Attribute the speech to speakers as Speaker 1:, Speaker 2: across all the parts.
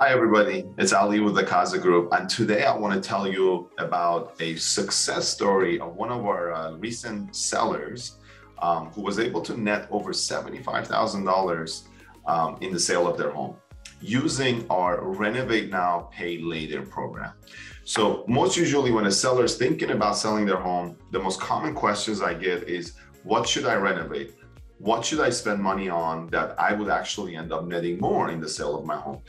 Speaker 1: Hi, everybody. It's Ali with the CAZA Group. And today I want to tell you about a success story of one of our uh, recent sellers um, who was able to net over $75,000 um, in the sale of their home using our Renovate Now, Pay Later program. So, most usually, when a seller is thinking about selling their home, the most common questions I get is what should I renovate? What should I spend money on that I would actually end up netting more in the sale of my home?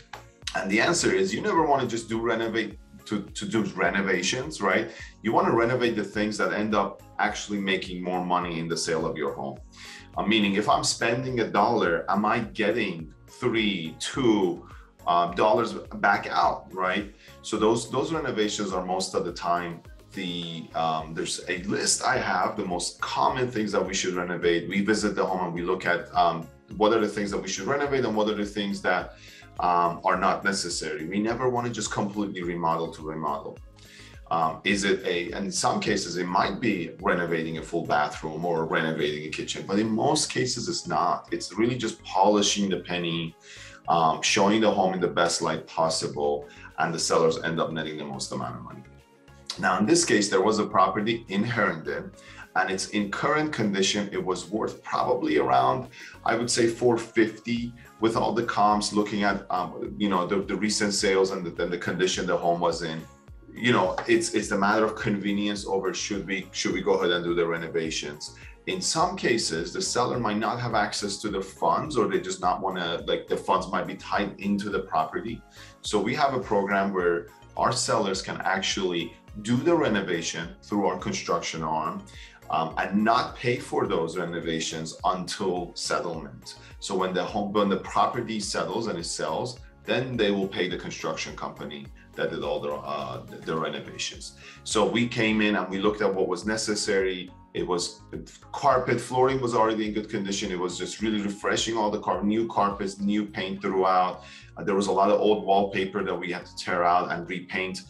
Speaker 1: And the answer is you never want to just do renovate to, to do renovations, right? You want to renovate the things that end up actually making more money in the sale of your home. Uh, meaning, if I'm spending a dollar, am I getting three, two uh, dollars back out, right? So those those renovations are most of the time the um, there's a list I have the most common things that we should renovate. We visit the home and we look at um, what are the things that we should renovate and what are the things that um, are not necessary. We never want to just completely remodel to remodel. Um, is it a, and in some cases, it might be renovating a full bathroom or renovating a kitchen, but in most cases, it's not. It's really just polishing the penny, um, showing the home in the best light possible, and the sellers end up netting the most amount of money. Now, in this case, there was a property in Herndon and it's in current condition. It was worth probably around, I would say 450 with all the comps looking at, um, you know, the, the recent sales and the, the condition the home was in. You know, it's it's a matter of convenience over should we should we go ahead and do the renovations. In some cases, the seller might not have access to the funds or they just not want to like the funds might be tied into the property. So we have a program where our sellers can actually do the renovation through our construction arm um, and not pay for those renovations until settlement. So when the home, when the property settles and it sells, then they will pay the construction company that did all the, uh, the renovations. So we came in and we looked at what was necessary. It was carpet, flooring was already in good condition. It was just really refreshing all the car, new carpets, new paint throughout. Uh, there was a lot of old wallpaper that we had to tear out and repaint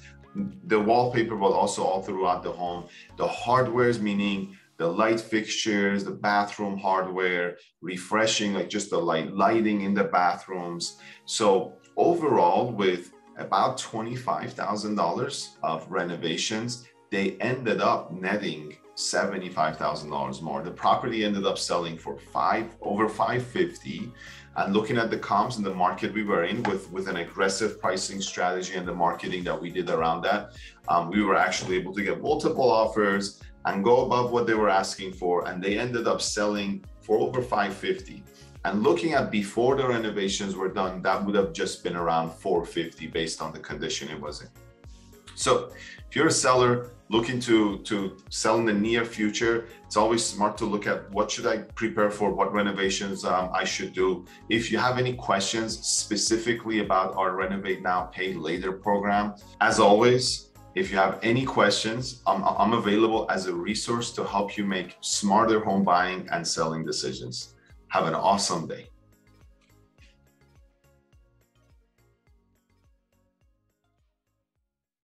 Speaker 1: the wallpaper, but also all throughout the home. The hardwares, meaning the light fixtures, the bathroom hardware, refreshing, like just the light lighting in the bathrooms. So overall, with about $25,000 of renovations, they ended up netting $75,000 more. The property ended up selling for five over 550 and looking at the comps in the market we were in with, with an aggressive pricing strategy and the marketing that we did around that, um, we were actually able to get multiple offers and go above what they were asking for. And they ended up selling for over 550. And looking at before the renovations were done, that would have just been around 450 based on the condition it was in. So if you're a seller looking to, to sell in the near future, it's always smart to look at what should I prepare for, what renovations um, I should do. If you have any questions specifically about our Renovate Now, Pay Later program, as always, if you have any questions, I'm, I'm available as a resource to help you make smarter home buying and selling decisions. Have an awesome day.